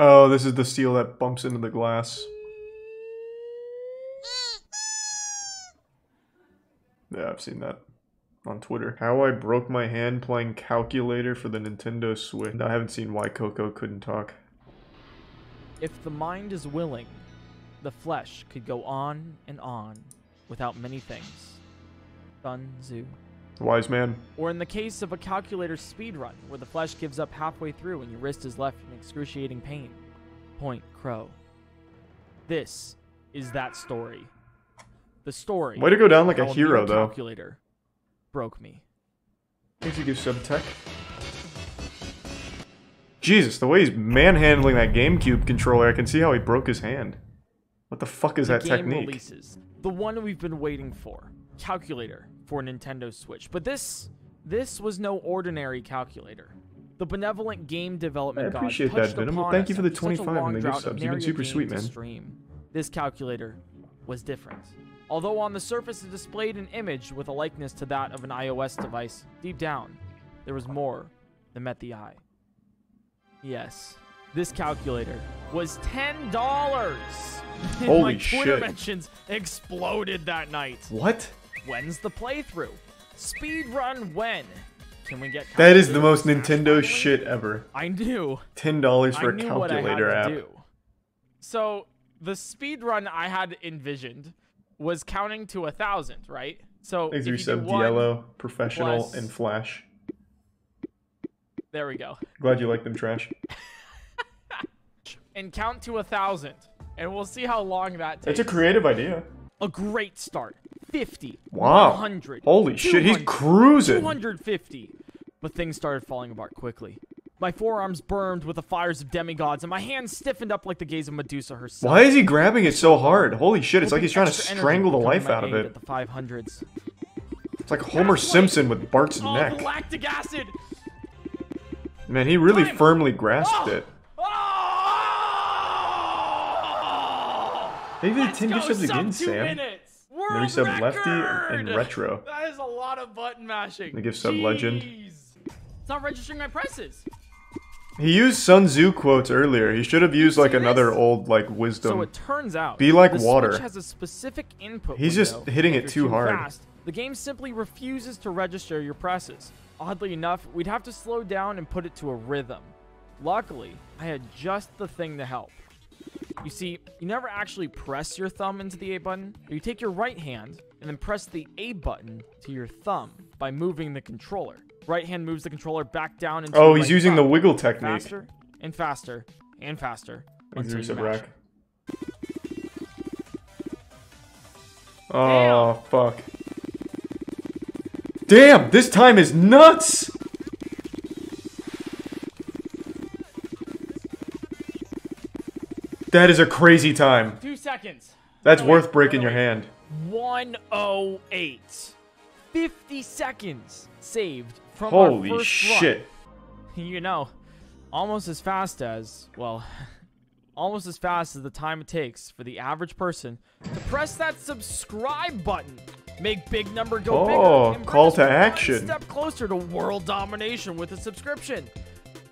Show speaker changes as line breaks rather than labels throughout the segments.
Oh, this is the steel that bumps into the glass. Yeah, I've seen that on Twitter. How I broke my hand playing calculator for the Nintendo Switch. I haven't seen why Coco couldn't talk.
If the mind is willing, the flesh could go on and on without many things. Sun Tzu.
Wise man.
Or in the case of a calculator speedrun, where the flesh gives up halfway through and your wrist is left in excruciating pain. Point Crow. This is that story. The story.
Way to go down like a hero, though.
Calculator broke me.
Thanks you give Subtech. Jesus, the way he's manhandling that GameCube controller, I can see how he broke his hand. What the fuck is
the
that
game
technique?
releases. The one we've been waiting for. Calculator for Nintendo Switch. But this this was no ordinary calculator. The benevolent game development
I
god
appreciate
touched
that, Venom. Thank you for the
after such a
25
long
and the gift subs. You've been super sweet, man.
Stream. This calculator was different. Although on the surface it displayed an image with a likeness to that of an iOS device, deep down, there was more than met the eye. Yes, this calculator was $10! And
Holy
my Twitter
shit.
mentions exploded that night.
What?
When's the playthrough? Speedrun when? Can we get
That is the most Nintendo shit ever.
I knew.
Ten dollars for a
knew what I had
calculator
to
app.
do. So the speed run I had envisioned was counting to a thousand, right? So
Thanks
if you
sub Yellow, Professional,
plus-
and Flash.
there we go,
Glad you like them trash.
and count to a thousand, and we'll see how long that takes.
It's a creative idea.
A great start. 50,
Wow.
100.
Holy shit, he's cruising.
250. But things started falling apart quickly. My forearms burned with the fires of demigods, and my hands stiffened up like the gaze of Medusa herself.
Why is he grabbing it so hard? Holy shit, it's like he's trying to strangle the
would come to
life out of it.
At the 500s.
It's like Homer Simpson with Bart's
Oh,
neck.
lactic acid!
Man, he really
Time.
firmly grasped
Oh!
it.
Oh!
Maybe the
Let's
10
go
gift subs
sub
again, Sam.
minutes. World
Maybe sub Lefty and Retro.
That is a lot of button mashing.
They give sub Legend.
Jeez. It's not registering my presses.
He used Sun Tzu quotes earlier. He should have used like another old like wisdom.
So it turns out
Be like
the
water.
Switch has a specific input.
He's just hitting
If
it
you're
too hard.
Fast, the game simply refuses to register your presses. Oddly enough, we'd have to slow down and put it to a rhythm. Luckily, I had just the thing to help. You see, you never actually press your thumb into the A button. You take your right hand and then press the A button to your thumb by moving the controller. Right hand moves the controller back down into
Oh, he's
right
using the wiggle technique.
faster and faster and faster until you mash.
Oh, fuck. Damn, this time is nuts! That is a crazy time.
Two seconds.
That's
No,
worth
wait,
breaking your hand.
108. 50 seconds saved from
Holy
our first
shit.
Run. You know, almost as fast as, well, almost as fast as the time it takes for the average person to press that subscribe button. Make big number go
oh,
bigger. Oh,
call to action.
step closer to world domination with a subscription.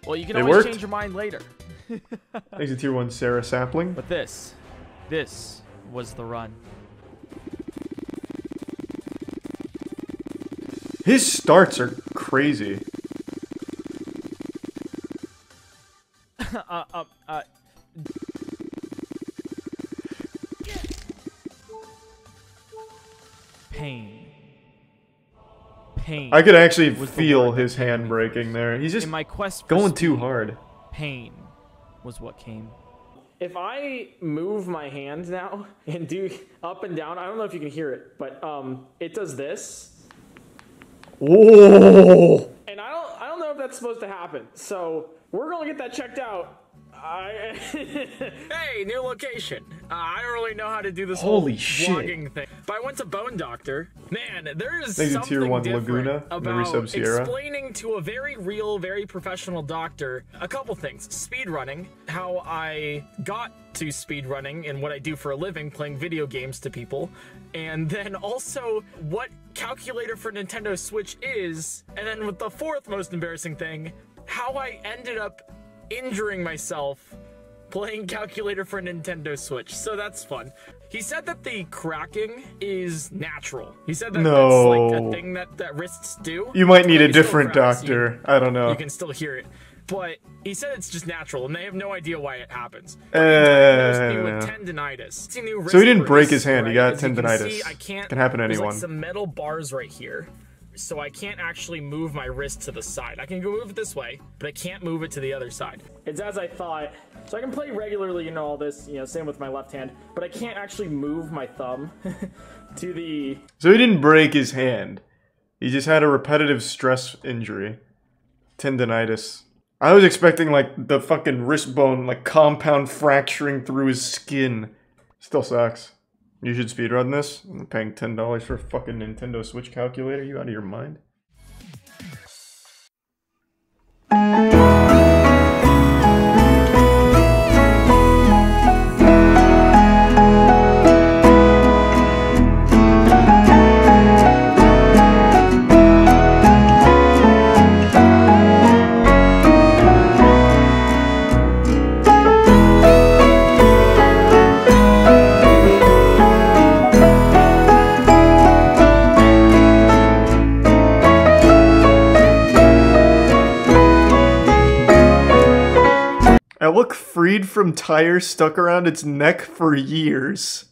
Well, you can
It
always
worked.
change your mind later.
Thanks to tier 1 Sarah Sapling.
But this, this was the run.
His starts are crazy.
uh, uh, uh, pain. Pain.
I could actually feel his hand breaking there. He's just
In my quest
going too hard.
Pain was what came.
If I move my hand now and do up and down, I don't know if you can hear it, but um, it does this,
Oh!
and I don't, I don't know if that's supposed to happen. So we're gonna get that checked out. I,
Hey, new location. Uh, I don't really know how to do this
Holy
whole
shit.
vlogging thing. But I went to Bone Doctor. Man, there is
Thank you,
something
Tier 1
different
Laguna, and the
about
resub Sierra.
explaining to a very real, very professional doctor a couple things. Speedrunning, how I got to speedrunning and what I do for a living, playing video games to people, and then also what calculator for Nintendo Switch is, and then with the fourth most embarrassing thing, how I ended up injuring myself playing calculator for Nintendo Switch, so that's fun. He said that the cracking is natural. He said that that's like
No.
a thing that, that wrists do.
You might need a different
cracks. You-
doctor. I don't know.
You can still hear it. But he said it's just natural, and they have no idea why it happens. With
Uh,
tendonitis. It's a new
So he didn't break his hand, he got
As can
tendonitis.
see, I can't.
It Can happen to anyone.
Like some metal bars right here, so I can't actually move my wrist to the side. I can go move it this way, but I can't move it to the other side.
It's as I thought. So I can play regularly, you know, all this, you know, same with my left hand, but I can't actually move my thumb to the.
So he didn't break his hand. He just had a repetitive stress injury. Tendonitis. I was expecting like the fucking wrist bone like compound fracturing through his skin. Still sucks. You should speedrun this. I'm paying ten dollars for a fucking Nintendo Switch calculator. You out of your mind? Freed from tire stuck around its neck for years.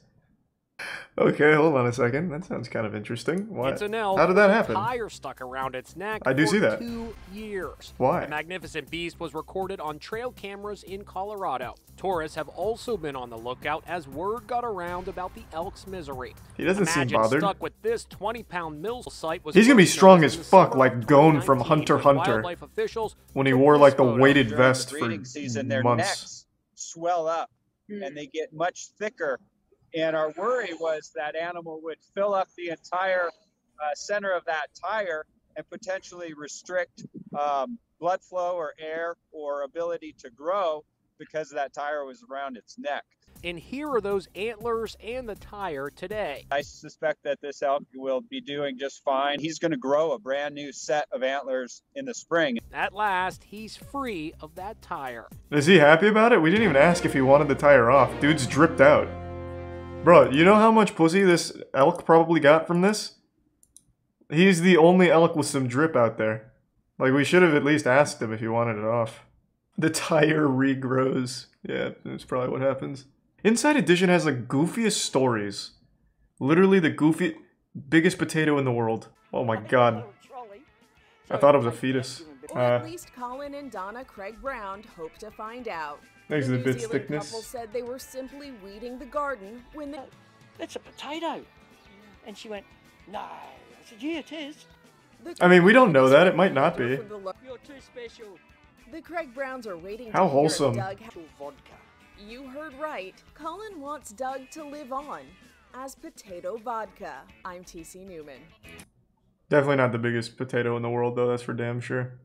Okay, hold on a second. That sounds kind of interesting. What?
It's an elk
How did that happen?
Tire stuck around its neck.
I do
for
see that.
Two years.
Why?
The magnificent beast was recorded on trail cameras in Colorado. Tourists have also been on the lookout as word got around about the elk's misery.
He doesn't seem bothered.
stuck with this 20-pound mill site was
He's gonna be strong as fuck, like Gon from Hunter Hunter, When he wore like the weighted vest for
season, their
months.
Swell up and they get much thicker. And our worry was that animal would fill up the entire uh, center of that tire and potentially restrict um, blood flow or air or ability to grow because that tire was around its neck.
And here are those antlers and the tire today.
I suspect that this elk will be doing just fine. He's going to grow a brand new set of antlers in the spring.
At last, he's free of that tire.
Is he happy about it? We didn't even ask if he wanted the tire off. Dude's dripped out. Bro, you know how much pussy this elk probably got from this? He's the only elk with some drip out there. Like, we should have at least asked him if he wanted it off. The tire regrows. Yeah, that's probably what happens. Inside Edition has the goofiest stories. Literally the goofy, biggest potato in the world. Oh my god. I thought it was a fetus.
Or
Uh,
at least Colin and Donna Craig Brown hope to find out.
Thanks to the
New
bit
Zealand
thickness.
couple said they were simply weeding the garden when they.
It's a potato. And she went, No. I said, Yeah, it is.
The
I mean, we don't know that. It might not be.
The,
You're too special.
the Craig Browns are waiting.
How
to hear
wholesome.
To
you heard right. Colin wants Doug to live on as potato vodka. I'm TC Newman.
Definitely not the biggest potato in the world, though, that's for damn sure.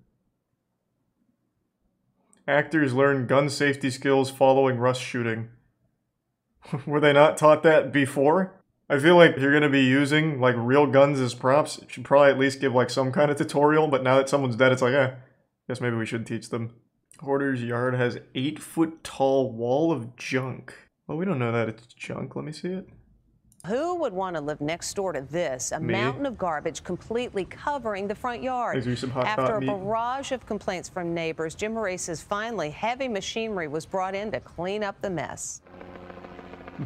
Actors learn gun safety skills following rust shooting. Were they not taught that before? I feel like if you're gonna be using like real guns as props, you should probably at least give like some kind of tutorial, but now that someone's dead, it's like, eh, guess maybe we should teach them. Hoarder's yard has eight foot tall wall of junk. Well, we don't know that it's junk. Let me see it.
Who would want to live next door to this? A
Me.
mountain of garbage completely covering the front yard.
Is there some hot
After
pot
a
meat?
barrage of complaints from neighbors, Jim Moret says finally heavy machinery was brought in to clean up the mess.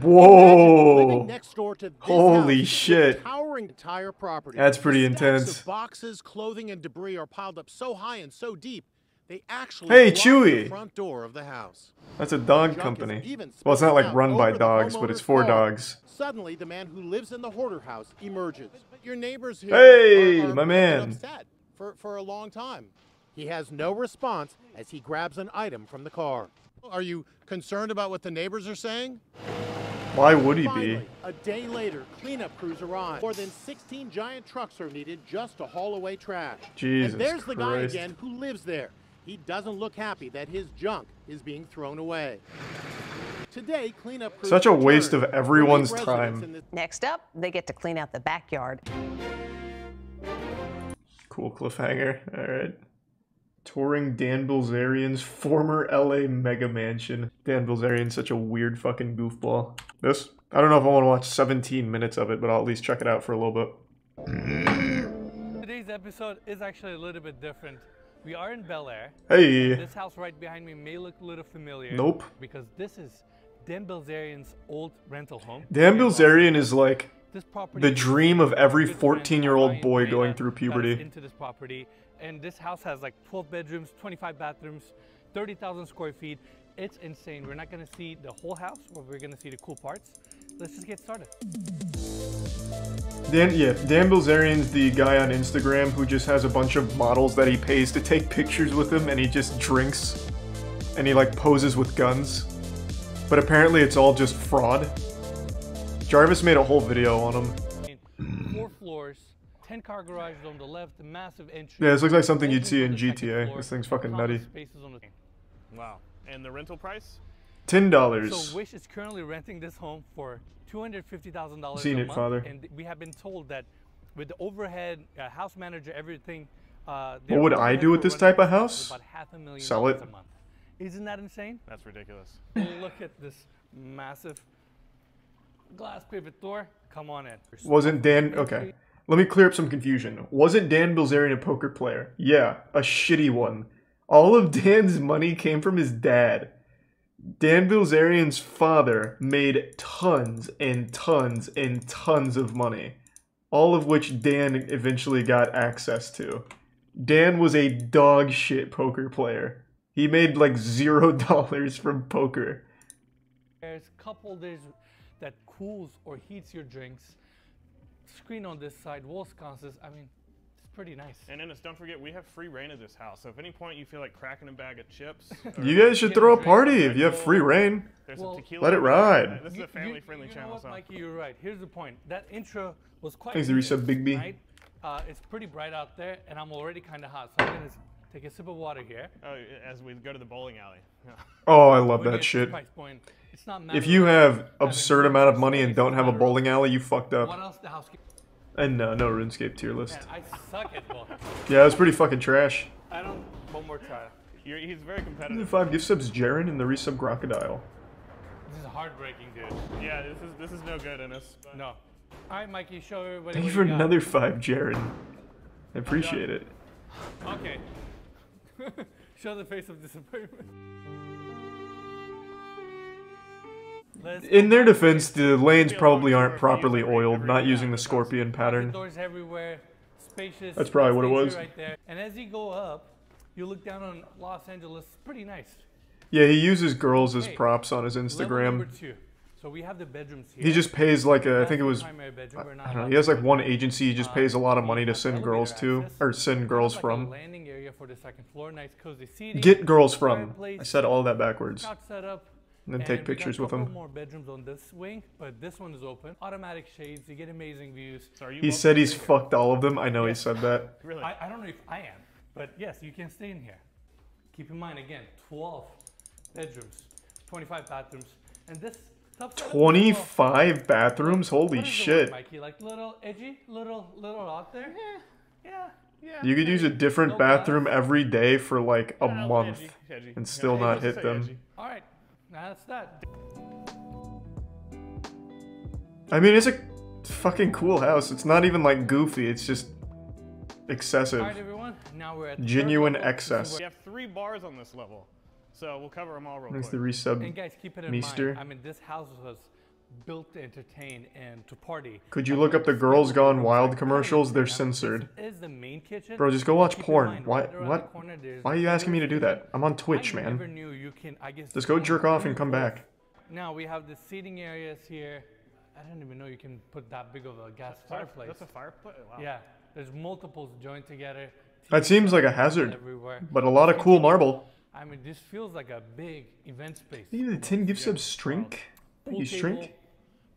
Whoa!
Living next door to this
Holy
house
shit.
towering entire property.
That's pretty intense.
Of boxes, clothing, and debris are piled up so high and so deep they actually
Hey, Chewy.
front door of the house.
That's a dog company. Well, it's not like run by dogs, but it's for dogs.
Suddenly, the man who lives in the hoarder house emerges. Your neighbors here
Hey,
are, are
my man.
upset for, for a long time. He has no response as he grabs an item from the car. Are you concerned about what the neighbors are saying?
Why would he be?
Finally, a day later, cleanup crews arrive. More than 16 giant trucks are needed just to haul away trash.
Jesus
and there's the guy again who lives there. He doesn't look happy that his junk is being thrown away. Today, cleanup crews
Such a waste of everyone's time.
Next up, they get to clean out the backyard.
Cool cliffhanger. Alright. Touring Dan Bilzerian's former LA mega mansion. Dan Bilzerian's such a weird fucking goofball. This? I don't know if I want to watch 17 minutes of it, but I'll at least check it out for a little bit.
Today's episode is actually a little bit different. We are in Bel Air.
Hey.
This house right behind me may look a little familiar.
Nope.
Because this is Dan Bilzerian's old rental home.
Dan Bilzerian is like
This property
the dream of every 14 year old boy going through puberty.
Into this property, and this house has like 12 bedrooms, 25 bathrooms, 30,000 square feet. It's insane. We're not gonna see the whole house, but we're gonna see the cool parts. Let's just get started.
Dan, yeah, Dan Bilzerian's the guy on Instagram who just has a bunch of models that he pays to take pictures with him, and he just drinks, and he like poses with guns. But apparently, it's all just fraud. Jarvis made a whole video on him.
Four floors, 10 car garages on the left, massive entry.
Yeah, this looks like something you'd see in
Bedrooms on the second
GTA.
floor,
This thing's fucking nutty.
spaces on the-
Wow. And the rental price?
Ten dollars.
So Wish is currently renting this home for two hundred fifty thousand dollars
Seen
a
it,
month,
father.
and we have been told that with the overhead, uh, house manager, everything. Uh,
What would I do with this type of house?
About half a million
Sell
dollars
it.
a month. Isn't that insane?
That's ridiculous.
Look at this massive glass pivot door. Come on in.
Wasn't Dan okay? Let me clear up some confusion. Wasn't Dan Bilzerian a poker player? Yeah, a shitty one. All of Dan's money came from his dad. Dan Bilzerian's father made tons and tons and tons of money, all of which Dan eventually got access to. Dan was a dog shit poker player. He made like zero dollars from poker.
There's cup holders that cools or heats your drinks. Screen on this side, wall sconces. I mean, pretty nice.
And Enes, don't forget, we have free reign of this house. So if any point you feel like cracking a bag of chips,
You guys should throw a party if you have free reign.
There's
Well-
some tequila.
Let it
over there.
ride.
This is a family-friendly
you, you know
channel,
what,
so.
Mikey, you're right. Here's the point. That intro was quite.
Thanks to
needed,
Big B.
Right? Uh, it's pretty bright out there, and I'm already kind of hot, so I'm gonna take a sip of water here.
Oh, as we go to the bowling alley.
Oh, I love that shit.
price point, it's not
If you have absurd amount of money and don't have a bowling alley, you fucked
What
up.
Else the housekeeper?
And uh, no RuneScape tier list.
Man, I suck at bowling.
Yeah, it was pretty fucking trash.
I don't. One more try.
You're, he's very competitive.
five gift subs, Jaren and the resub Crocodile.
This is heartbreaking, dude.
Yeah, this is this is no good, Enes. but-
No. All right, Mikey, show everybody.
Thank you
what
for
got.
another five, Jaren. I appreciate it.
Okay. show the face of disappointment.
In their defense, the lanes probably aren't
tour for you
properly oiled, not using the scorpion pattern.
Doors everywhere, spacious.
That's probably what it was.
nature Right there. And as you go up, you look down on Los Angeles. It's pretty nice.
Yeah, he uses girls as props on his Instagram.
So we have the bedrooms here.
He just pays like a, I think it was, I don't know, he has like one agency he just
Uh,
pays a lot of money to send girls to, or send girls from.
A landing area for the second floor. Nice cozy seating.
Get girls from. I said all that backwards.
Couch setup.
And then
and
take pictures with
couple
him.
more bedrooms on this wing, but this one is open. Automatic shades. You get amazing views.
So are you
He said he's
here?
fucked all of them. I know he said that.
Really?
I, I don't know if I am, but yes, you can stay in here. Keep in mind again, 12 bedrooms, 25 bathrooms, and this top setup is a little-
25 bathrooms? Holy
What is the word,
shit.
Mikey, like little edgy, little little out there. Yeah, yeah.
You could use a different
No glass.
bathroom every day for like a
Yeah,
month
edgy, edgy.
and still
Yeah,
not hit them.
edgy.
All right, that's that.
I mean, it's a fucking cool house. It's not even like goofy, it's just excessive.
All right, everyone. Now we're at the
Genuine
level. This is
excess.
where-
We have three bars on this level, so we'll cover them all real
Thanks
quick.
to resub.
And guys, keep it in
Meester.
mind. I mean, this house was built to entertain and to party.
Could you
I
look up the Girls Gone Wild commercials? They're
Now, this
censored.
Is the main kitchen.
Bro, just go watch porn.
mind,
Why-
right
what?
corner,
Why are you asking me to do that? I'm on Twitch,
I
man.
never knew you can, I guess,
Just go jerk off and come
floors.
back.
Now we have the seating areas here. I didn't even know you can put that big of a gas fireplace.
That's a fireplace? Wow.
Yeah, there's multiples joined together.
That seems like a hazard,
everywhere.
but a lot of cool marble.
I mean, this feels like a big event space.
Look at the tin gift subs Strink. Thank you,
Pool.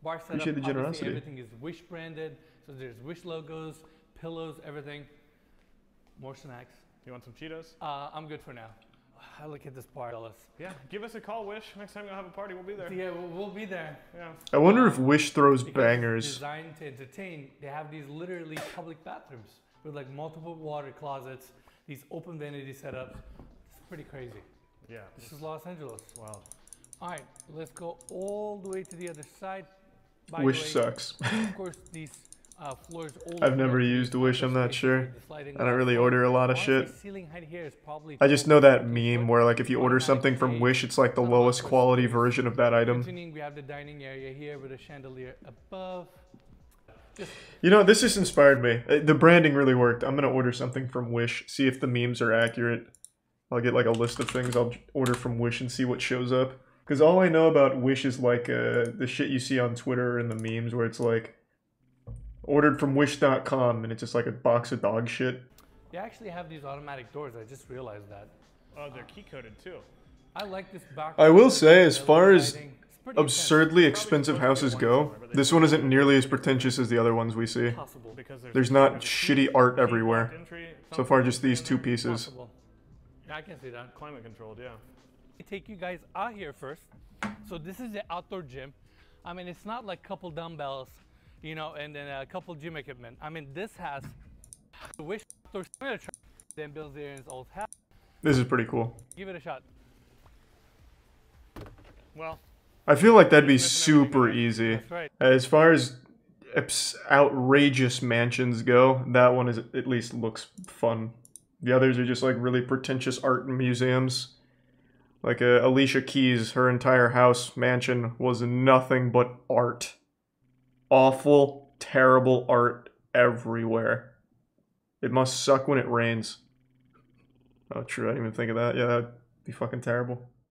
Bar setup.
Appreciate the
obviously
generosity.
Everything is Wish branded, so there's Wish logos, pillows, everything. More snacks.
You want some Cheetos?
Uh, I'm good for now. I look at this bar, Ellis.
Yeah. Give us a call, Wish. Next time you'll have a party, we'll be there.
Yeah, we'll, we'll be there.
Yeah.
I wonder if Wish throws
Because
bangers.
Designed to entertain. They have these literally public bathrooms with like multiple water closets. these open vanity setups. It's pretty crazy.
Yeah.
This is Los Angeles.
Wow.
All right, let's go all the way to the other side. By the
Wish
way,
sucks.
of course, these uh, floors.
I've never used Wish, I'm not sure. I don't really order a lot of shit.
ceiling height here is probably
I just know that meme where like if you order something from Wish, it's like the lowest quality version of that item.
We have the dining area here with a chandelier above.
You know, this has inspired me. Uh, The branding really worked. I'm gonna order something from Wish, see if the memes are accurate. I'll get like a list of things I'll order from Wish and see what shows up. Because all I know about Wish is like uh, the shit you see on Twitter and the memes where it's like ordered from Wish.com and it's just like a box of dog shit.
they actually have these automatic doors. I just realized that.
Oh, they're key coded too.
I like this back.
I will say, as far as
lighting. It's pretty intense.
absurdly expensive houses go, this one isn't nearly as pretentious as the other ones we see.
There's,
There's not shitty art everywhere. So far, just these two pieces.
Yeah, I can see that.
Climate controlled, yeah.
me take you guys out here first. So this is the outdoor gym. I mean, it's not like couple dumbbells, you know, and then a couple gym equipment. I mean, this has the wish stamina track, then Bilzerian's old house.
This is pretty cool.
Give it a shot.
Well,
I feel like that'd be super easy.
That's right.
As far as outrageous mansions go, that one is at least looks fun. The others are just like really pretentious art museums. Like uh, Alicia Keys, her entire house mansion was nothing but art. Awful, terrible art everywhere. It must suck when it rains. Oh, true. I didn't even think of that. Yeah, that'd be fucking terrible.